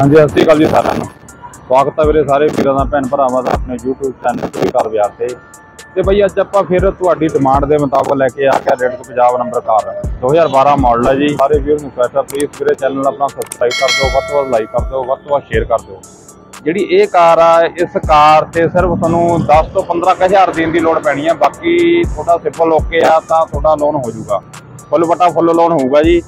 ਹਾਂਜੀ, ਸਤਿ ਸ਼੍ਰੀ ਅਕਾਲ ਜੀ ਸਾਰਿਆਂ ਨੂੰ। ਸਵਾਗਤ ਹੈ ਵੀਰੇ ਸਾਰੇ ਵੀਰਾਂ ਦਾ, ਭੈਣ ਭਰਾਵਾਂ ਦਾ ਆਪਣੇ YouTube ਚੈਨਲ ਤੇ ਕਾਰ ਬਾਜ਼ਾਰ ਤੇ। ਤੇ ਬਈ ਅੱਜ ਆਪਾਂ ਫਿਰ ਤੁਹਾਡੀ ਡਿਮਾਂਡ ਦੇ ਮੁਤਾਬਕ ਲੈ ਕੇ ਆ ਗਿਆ ਰੇਡ ਤੋਂ ਪੰਜਾਬ ਨੰਬਰ ਕਾਰ। 2012 ਮਾਡਲ ਹੈ ਜੀ। ਸਾਰੇ ਵੀਰ ਨੂੰ ਰਿਕੁਐਸਟ ਹੈ ਪਲੀਜ਼ ਵੀਰੇ ਚੈਨਲ ਆਪਣਾ ਸਬਸਕ੍ਰਾਈਬ ਕਰ ਦਿਓ, ਵੱਧ ਤੋਂ ਵੱਧ ਲਾਈਕ ਕਰ ਦਿਓ, ਵੱਧ ਤੋਂ ਵੱਧ ਸ਼ੇਅਰ ਕਰ ਦਿਓ। ਜਿਹੜੀ ਇਹ ਕਾਰ ਆ, ਇਸ ਕਾਰ ਤੇ ਸਿਰਫ ਤੁਹਾਨੂੰ 10 ਤੋਂ 15 ਕੁ ਹਜ਼ਾਰ ਦੇਣ ਦੀ ਲੋੜ ਪੈਣੀ ਹੈ ਬਾਕੀ ਤੁਹਾਡਾ ਸਿੰਪਲ ਓਕੇ ਆ, ਤਾਂ ਤੁਹਾਡਾ ਲੋਨ ਹੋ ਜਾਊਗਾ। ਫੁੱਲ ਬਟਾ ਫੁੱਲ ਲੋਨ ਹੋਊਗਾ ਜੀ।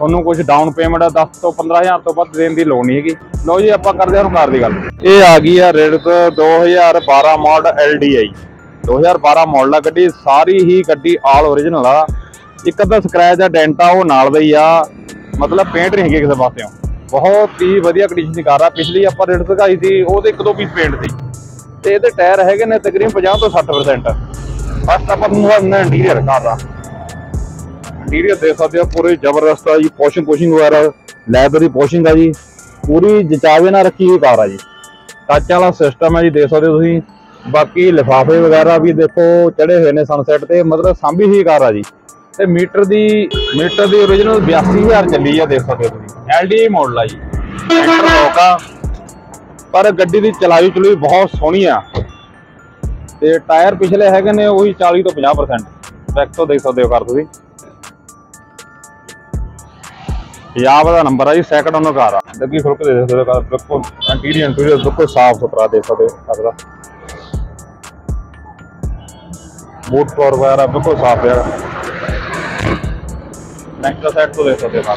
ਤੁਹਾਨੂੰ ਕੁਝ ਡਾਊਨ ਪੇਮੈਂਟ 10 ਤੋਂ 15000 ਤੋਂ ਵੱਧ ਦੇਣ ਦੀ ਲੋੜ ਨਹੀਂ ਹੈਗੀ। ਲਓ ਜੀ, ਆਪਾਂ ਕਰਦੇ ਹਾਂ ਕਾਰ ਦੀ ਗੱਲ। ਇਹ ਆ ਗਈ ਆ ਰੇਡ 2012 ਮਾਡਲ LDI 2012 ਮਾਡਲ ਆ, ਗੱਡੀ ਸਾਰੀ ਹੀ ਗੱਡੀ ਆਲ ਓਰੀਜਨਲ ਆ। ਇੱਕ ਅੱਧਾ ਸਕ੍ਰੈਚ ਆ ਡੈਂਟ ਆ, ਉਹ ਨਾਲ ਦਾ ਹੀ ਆ। ਮਤਲਬ ਪੇਂਟ ਨਹੀਂ ਹੈਗੇ ਕਿਸੇ ਪਾਸਿਓਂ। ਬਹੁਤ ਹੀ ਵਧੀਆ ਕੰਡੀਸ਼ਨ ਦੀ ਕਾਰ ਆ। ਪਿਛਲੀ ਆਪਾਂ ਰੇਡ ਦਿਖਾਈ ਸੀ, ਉਹਦੇ ਇੱਕ ਦੋ ਪੀਸ ਪੇਂਟ ਸੀ। ਤੇ ਇਹਦੇ ਟਾਇਰ ਹੈਗੇ ਨੇ ਤਕਰੀਬਨ 50 ਤੋਂ 60% ਫਸਟ ਆਪਾਂ ਨੂੰ ਇੰਟੀਰੀਅਰ ਕਾਰ ਦਾ। ਇੰਟੀਰੀਅਰ ਦੇਖ ਸਕਦੇ ਹੋ ਪੂਰੀ ਜ਼ਬਰਦਸਤ ਆ ਜੀ, ਪੋਸ਼ਿੰਗ ਪੋਸ਼ਿੰਗ ਵਗੈਰਾ ਲੈਦਰ ਦੀ ਪੋਸ਼ਿੰਗ ਆ ਜੀ, ਪੂਰੀ ਜਚਾਵੇ ਨਾਲ ਰੱਖੀ ਹੋਈ ਕਾਰ ਆ ਜੀ। ਟੱਚ ਵਾਲਾ ਸਿਸਟਮ ਹੈ ਜੀ, ਦੇਖ ਸਕਦੇ ਹੋ ਤੁਸੀਂ। ਬਾਕੀ ਲਿਫਾਫੇ ਵਗੈਰਾ ਵੀ ਦੇਖੋ ਚੜੇ ਹੋਏ ਨੇ ਸਨਸੈਟ ਤੇ, ਮਤਲਬ ਸਾਂਭੀ ਹੋਈ ਕਾਰ ਆ ਜੀ। ਤੇ ਮੀਟਰ ਦੀ ਮੀਟਰ ਦੀ origignal 82000 ਚੱਲੀ ਆ, ਦੇਖ ਸਕਦੇ ਹੋ ਤੁਸੀਂ। ਐਲਡੀ ਮਾਡਲ ਆ ਜੀ। ਐਂਟਰ ਪਰ ਗੱਡੀ ਦੀ ਚਲਾਈ ਚਲੂਈ ਬਹੁਤ ਸੋਹਣੀ ਆ। ਤੇ ਟਾਇਰ ਪਿਛਲੇ ਹੈਗੇ ਨੇ, ਉਹੀ 40 ਤੋਂ 50% ਬੈਕ ਤੋਂ ਦੇਖ ਸਕਦੇ ਹੋ ਕਾਰ ਤੁਸੀਂ। ਪੰਜਾਬ ਦਾ ਨੰਬਰ ਆ ਜੀ ਸੈਕੰਡ ਓਨਰ ਕਾਰ ਆ। ਲੱਗੀ ਖੁੱਲ ਕੇ ਸਕਦੇ ਹੋ ਬਿਲਕੁਲ ਇੰਟੀਰੀਅਰ ਇੰਟੀਰੀਅਰ ਬਿਲਕੁਲ ਸਾਫ਼ ਸੁਥਰਾ ਦੇ ਸਕਦੇ ਹੋ ਕਾਰ ਦਾ ਬੂਟ ਕਵਰ ਵਗੈਰਾ ਬਿਲਕੁਲ ਸਾਫ਼ ਹੈ ਨੈਕਸਟ ਸਾਈਡ ਤੋਂ ਦੇਖ ਸਕਦੇ ਹੋ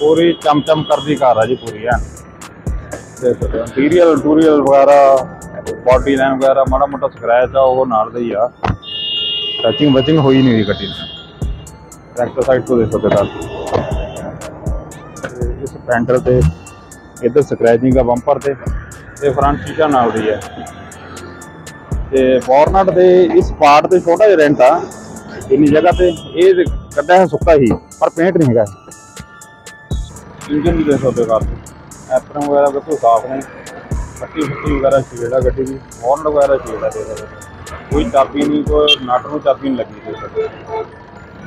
ਪੂਰੀ ਚਮਚਮ ਕਰਦੀ ਕਾਰ ਆ ਜੀ, ਪੂਰੀ ਹੈ ਦੇਖ ਸਕਦੇ ਹੋ ਇੰਟੀਰੀਅਰ ਇੰਟੀਰੀਅਰ ਵਗੈਰਾ ਬਾਡੀ ਲਾਈਨ ਵਗੈਰਾ, ਮਾੜਾ ਮੋਟਾ ਸਕ੍ਰੈਚ ਆ, ਉਹ ਨਾਲ ਦਾ ਹੀ ਆ। ਟੱਚਿੰਗ ਬਚਿੰਗ ਹੋਈ ਨਹੀਂ ਹੋਈ ਗੱਡੀ ਨਾਲ। ਟਰੈਕਟਰ ਸਾਈਡ ਤੋਂ ਦੇਖ ਸਕਦੇ ਹੋ ਪੈਂਟਰ ਤੇ ਇੱਧਰ ਸਕ੍ਰੈਚਿੰਗ ਆ ਬੰਪਰ ਤੇ ਤੇ ਫਰੰਟ ਸ਼ੀਸ਼ਾ ਨਾਲ ਦੀ ਹੈ। ਤੇ ਬੋਰਨਟ ਦੇ ਇਸ ਪਾਰਟ ਤੇ ਛੋਟਾ ਜਿਹਾ ਰੈਂਟ ਆ, ਇੰਨੀ ਜਗ੍ਹਾ ਤੇ ਇਹ ਕੱਢਿਆ ਹੈ ਸੁੱਕਾ ਹੀ, ਪਰ ਪੇਂਟ ਨਹੀਂ ਹੈਗਾ। ਇੰਜਨ ਵੀ ਦੇਖ ਸਕਦੇ ਹੋ ਐਪਰਨ ਵਗੈਰਾ ਬਿਲਕੁਲ ਸਾਫ਼ ਨੇ, ਪੱਟੀ ਫੁੱਟੀ ਵਗੈਰਾ ਸ਼ੇਡ ਗੱਡੀ ਦੀ ਬੋਰਨਟ ਵਗੈਰਾ ਸ਼ੇਡ ਆ ਕੋਈ ਚਾਬੀ ਨਹੀਂ, ਕੋਈ ਨਟ ਨੂੰ ਚਾਬੀ ਨਹੀਂ ਲੱਗੀ। ਦੇਖ ਸਕਦੇ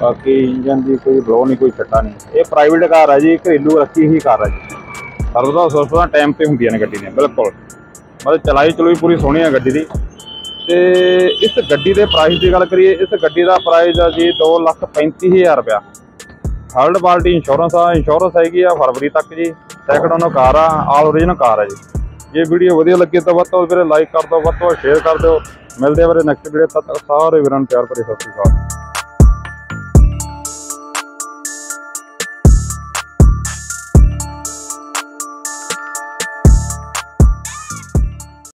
ਬਾਕੀ ਇੰਜਨ ਦੀ ਕੋਈ ਬਲੋ ਨਹੀਂ, ਕੋਈ ਛੱਟਾ ਨਹੀਂ। ਇਹ ਪ੍ਰਾਈਵੇਟ ਕਾਰ ਹੈ ਜੀ, ਘਰੇਲੂ ਰੱਖੀ ਹੀ ਕਾਰ ਹੈ ਜੀ। ਸਰਵਦਾ ਸਰਵਦਾ ਟਾਈਮ ਤੇ ਹੁੰਦੀਆਂ ਨੇ ਗੱਡੀ ਦੀਆਂ ਬਿਲਕੁਲ। ਮਤਲਬ ਚਲਾਈ ਚਲੂਈ ਪੂਰੀ ਸੋਹਣੀ ਹੈ ਗੱਡੀ ਦੀ। ਤੇ ਇਸ ਗੱਡੀ ਦੇ ਪ੍ਰਾਈਸ ਦੀ ਗੱਲ ਕਰੀਏ, ਇਸ ਗੱਡੀ ਦਾ ਪ੍ਰਾਈਸ ਆ ਜੀ 235000 ਰੁਪਇਆ। ਥਰਡ ਪਾਰਟੀ ਇੰਸ਼ੋਰੈਂਸ ਆ ਇੰਸ਼ੋਰੈਂਸ ਹੈਗੀ ਆ ਫਰਵਰੀ ਤੱਕ ਜੀ। ਸੈਕਿੰਡ ਉਹਨੋਂ ਕਾਰ ਆ ਆਲ ਓਰੀਜਨਲ ਕਾਰ ਆ ਜੀ। ਜੇ ਵੀਡੀਓ ਵਧੀਆ ਲੱਗੀ ਤਾਂ ਵੱਧ ਤੋਂ ਵੱਧ ਵੀਰੇ ਲਾਈਕ ਕਰ ਦਿਓ, ਵੱਧ ਤੋਂ ਸ਼ੇਅਰ ਕਰ ਦਿਓ। ਮਿਲਦੇ ਆ ਵੀਰੇ ਨੈਕਸਟ ਵੀਡੀਓ ਤੱਕ ਸਾਰੇ ਵੀਰਾਂ ਨੂੰ ਪਿਆਰ ਭਰੀ ਸਤਿ ਸ਼੍ਰੀ ਅਕਾਲ।